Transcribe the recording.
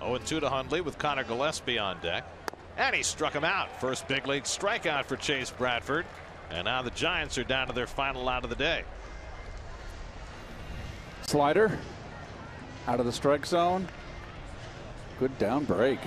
0-2 to Hundley with Conor Gillaspie on deck. And he struck him out. First big league strikeout for Chasen Bradford. And now the Giants are down to their final out of the day. Slider out of the strike zone. Good down break.